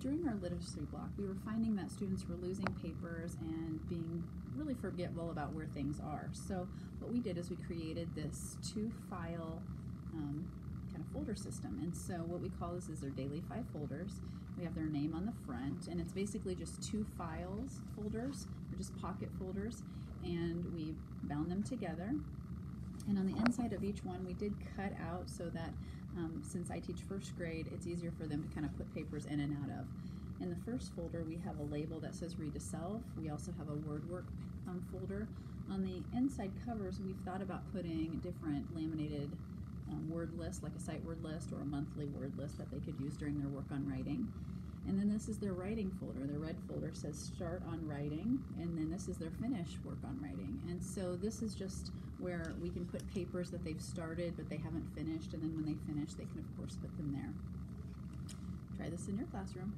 during our literacy block, we were finding that students were losing papers and being really forgetful about where things are. So what we did is we created this two file um, kind of folder system. And so what we call this is their daily five folders. We have their name on the front and it's basically just two files folders, or just pocket folders, and we bound them together. And on the inside of each one, we did cut out so that um, since I teach first grade, it's easier for them to kind of put papers in and out of. In the first folder, we have a label that says read to self. We also have a word work um, folder. On the inside covers, we've thought about putting different laminated um, word lists, like a sight word list or a monthly word list that they could use during their work on writing. And then this is their writing folder. Their red folder says start on writing, and then this is their finish work on writing. And so this is just where we can put papers that they've started but they haven't finished, and then when they finish, they can of course put them there. Try this in your classroom.